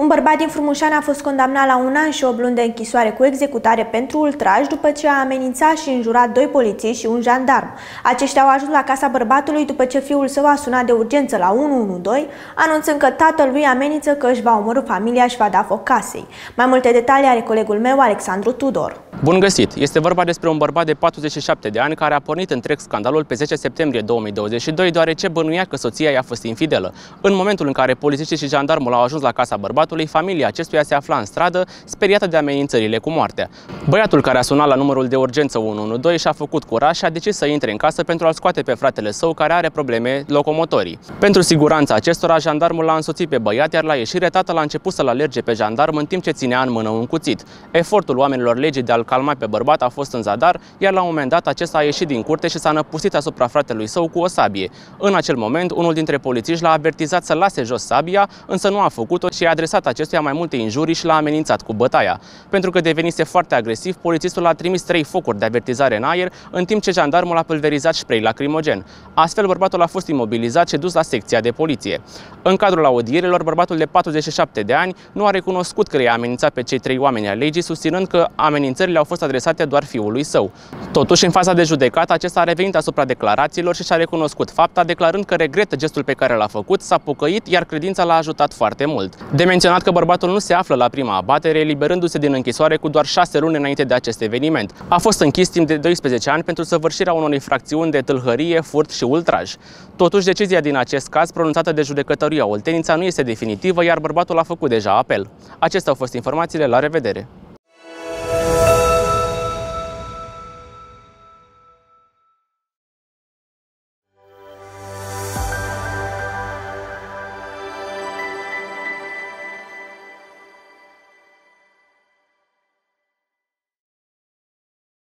Un bărbat din Frumușani a fost condamnat la un an și o luni de închisoare cu executare pentru ultraj după ce a amenințat și înjurat doi polițiști și un jandarm. Aceștia au ajuns la casa bărbatului după ce fiul său a sunat de urgență la 112, anunțând că tatălui amenință că își va omorâ familia și va da foc casei. Mai multe detalii are colegul meu, Alexandru Tudor. Bun găsit! Este vorba despre un bărbat de 47 de ani care a pornit întreg scandalul pe 10 septembrie 2022 deoarece bănuia că soția i-a fost infidelă. În momentul în care polițiștii și jandarmul au ajuns la casa bărbatului, familia acestuia se afla în stradă, speriată de amenințările cu moartea. Băiatul care a sunat la numărul de urgență 112 și-a făcut curaj și a decis să intre în casă pentru a-l scoate pe fratele său care are probleme locomotorii. Pentru siguranța acestora, jandarmul l-a însoțit pe băiat, iar la ieșire tatăl a început să-l alerge pe jandarm în timp ce ținea în mână un cuțit. Efortul oamenilor legii de a-l calma pe bărbat a fost în zadar, iar la un moment dat acesta a ieșit din curte și s-a năpustit asupra fratelui său cu o sabie. În acel moment, unul dintre polițiști l-a avertizat să lase jos sabia, însă nu a făcut-o și a adresat acestuia mai multe injurii și l-a amenințat cu bătaia. Pentru că devenise foarte agresiv, polițistul a trimis trei focuri de avertizare în aer, în timp ce jandarmul a pulverizat spray lacrimogen. Astfel, bărbatul a fost imobilizat și dus la secția de poliție. În cadrul audierilor, bărbatul de 47 de ani nu a recunoscut că i-a amenințat pe cei trei oameni ai legii, susținând că amenințările au fost adresate adresate doar fiului său. Totuși, în faza de judecată, acesta a revenit asupra declarațiilor și și-a recunoscut fapta, declarând că regretă gestul pe care l-a făcut, s-a pocăit, iar credința l-a ajutat foarte mult. De menționat că bărbatul nu se află la prima abatere, eliberându-se din închisoare cu doar șase luni înainte de acest eveniment. A fost închis timp de 12 ani pentru săvârșirea unor infracțiuni de tâlhărie, furt și ultraj. Totuși, decizia din acest caz, pronunțată de judecătoria Oltenița, nu este definitivă, iar bărbatul a făcut deja apel. Acestea au fost informațiile, la revedere!